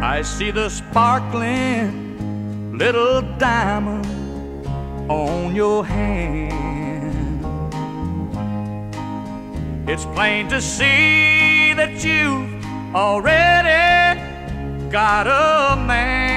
I see the sparkling little diamond on your hand. It's plain to see that you've already got a man.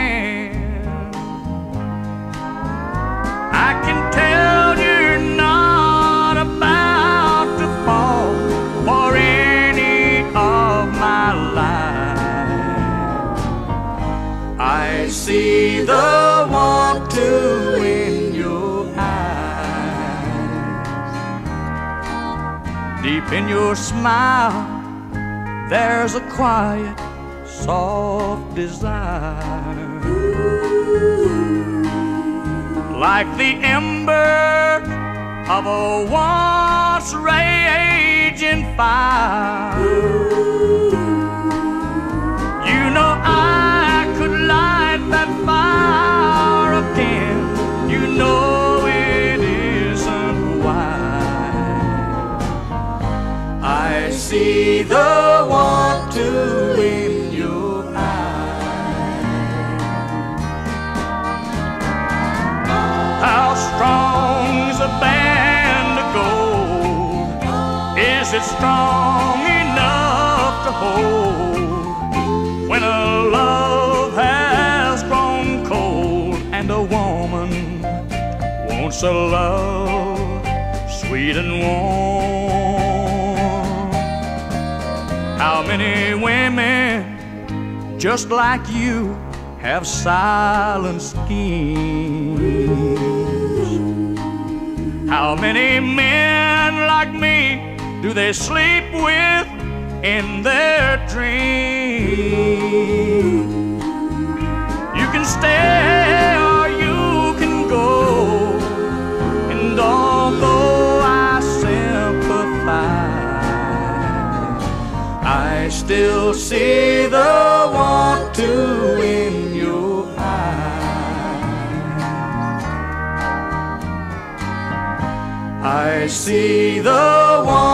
I see the want to in your eyes. Deep in your smile, there's a quiet, soft desire. Like the ember of a once raging fire. See the to in your eyes. How strong's a band of gold? Is it strong enough to hold when a love has grown cold and a woman wants a love sweet and warm? How many women just like you have silent schemes? How many men like me do they sleep with in their dreams? Still see the want to in your eyes. I see the want.